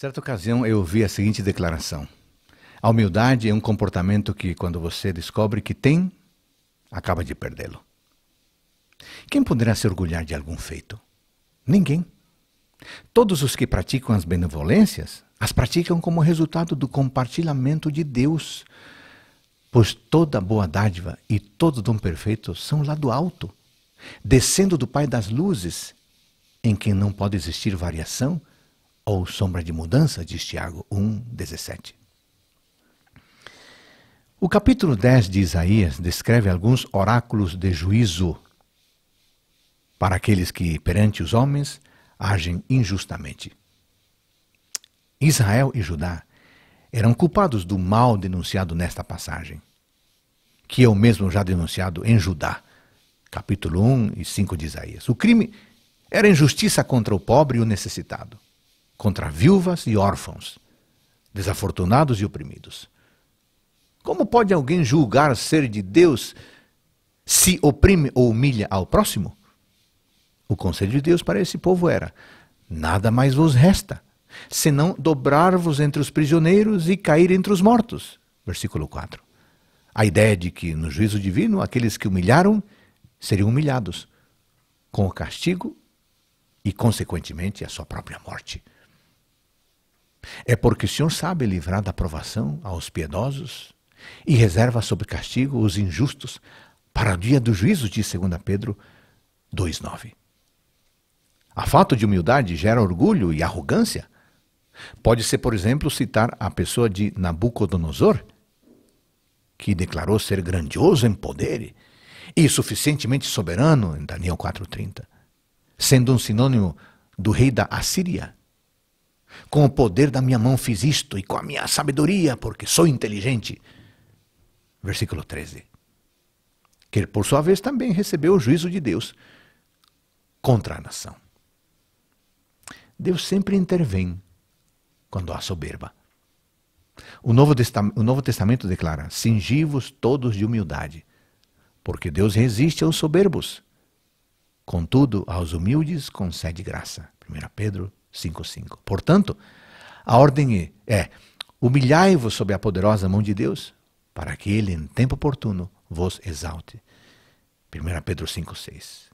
Certa ocasião eu ouvi a seguinte declaração: A humildade é um comportamento que, quando você descobre que tem, acaba de perdê-lo. Quem poderá se orgulhar de algum feito? Ninguém. Todos os que praticam as benevolências as praticam como resultado do compartilhamento de Deus, pois toda boa dádiva e todo dom perfeito são lá do alto, descendo do Pai das luzes, em quem não pode existir variação ou sombra de mudança, diz Tiago 1,17. O capítulo 10 de Isaías descreve alguns oráculos de juízo para aqueles que, perante os homens, agem injustamente. Israel e Judá eram culpados do mal denunciado nesta passagem, que eu mesmo já denunciado em Judá, capítulo 1 e 5 de Isaías. O crime era injustiça contra o pobre e o necessitado, contra viúvas e órfãos, desafortunados e oprimidos. Como pode alguém julgar ser de Deus se oprime ou humilha ao próximo? O conselho de Deus para esse povo era: nada mais vos resta, senão dobrar-vos entre os prisioneiros e cair entre os mortos. Versículo 4. A ideia de que no juízo divino aqueles que humilharam seriam humilhados, com o castigo e, consequentemente, a sua própria morte. É porque o Senhor sabe livrar da provação aos piedosos e reserva sob castigo os injustos para o dia do juízo, diz 2 Pedro 2,9. A falta de humildade gera orgulho e arrogância. Pode ser, por exemplo, citar a pessoa de Nabucodonosor, que declarou ser grandioso em poder e suficientemente soberano, em Daniel 4,30, sendo um sinônimo do rei da Assíria. Com o poder da minha mão fiz isto, e com a minha sabedoria, porque sou inteligente. Versículo 13. Que por sua vez também recebeu o juízo de Deus contra a nação. Deus sempre intervém quando há soberba. O Novo, o Novo Testamento declara: Cingi-vos todos de humildade, porque Deus resiste aos soberbos. Contudo, aos humildes concede graça. 1 Pedro 5,5. Portanto, a ordem é, é humilhai-vos sob a poderosa mão de Deus, para que Ele, em tempo oportuno, vos exalte. 1 Pedro 5,6.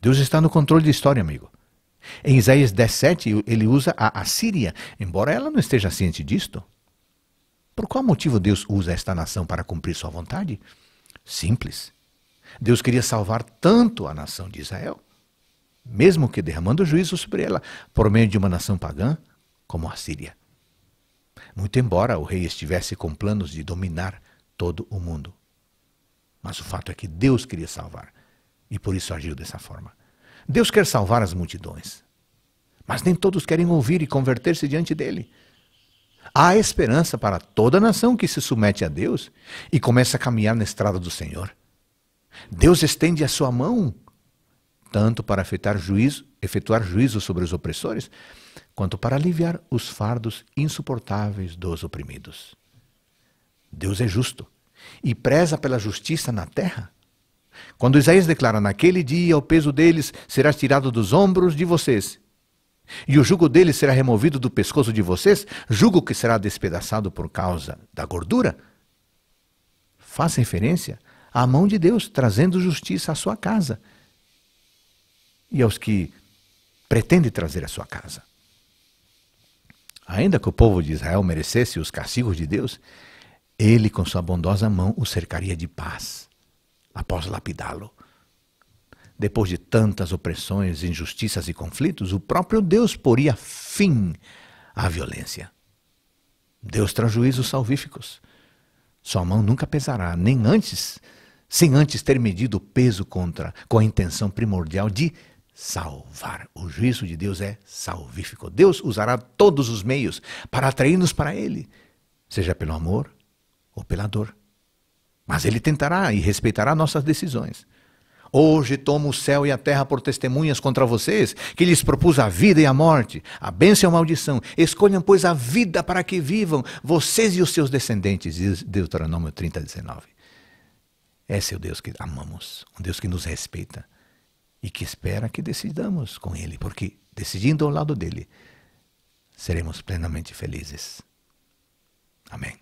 Deus está no controle da história, amigo. Em Isaías 17, ele usa a Assíria, embora ela não esteja ciente disto. Por qual motivo Deus usa esta nação para cumprir sua vontade? Simples. Deus queria salvar tanto a nação de Israel, mesmo que derramando juízo sobre ela, por meio de uma nação pagã como a Síria. Muito embora o rei estivesse com planos de dominar todo o mundo. Mas o fato é que Deus queria salvar e por isso agiu dessa forma. Deus quer salvar as multidões, mas nem todos querem ouvir e converter-se diante dele. Há esperança para toda nação que se submete a Deus e começa a caminhar na estrada do Senhor. Deus estende a sua mão, tanto para efetuar juízo, efetuar juízo sobre os opressores, quanto para aliviar os fardos insuportáveis dos oprimidos. Deus é justo e preza pela justiça na terra. Quando Isaías declara: Naquele dia o peso deles será tirado dos ombros de vocês, e o jugo deles será removido do pescoço de vocês, jugo que será despedaçado por causa da gordura. Faz referência à mão de Deus trazendo justiça à sua casa e aos que pretende trazer à sua casa. Ainda que o povo de Israel merecesse os castigos de Deus, ele, com sua bondosa mão, o cercaria de paz após lapidá-lo. Depois de tantas opressões, injustiças e conflitos, o próprio Deus poria fim à violência. Deus traz juízos salvíficos. Sua mão nunca pesará, nem antes, sem antes ter medido o peso contra, com a intenção primordial de salvar. O juízo de Deus é salvífico. Deus usará todos os meios para atrair-nos para Ele, seja pelo amor ou pela dor. Mas ele tentará e respeitará nossas decisões. Hoje tomo o céu e a terra por testemunhas contra vocês, que lhes propus a vida e a morte, a bênção e a maldição. Escolham, pois, a vida para que vivam, vocês e os seus descendentes, diz Deuteronômio 30, 19. Esse é o Deus que amamos, um Deus que nos respeita e que espera que decidamos com Ele, porque decidindo ao lado dele, seremos plenamente felizes. Amém.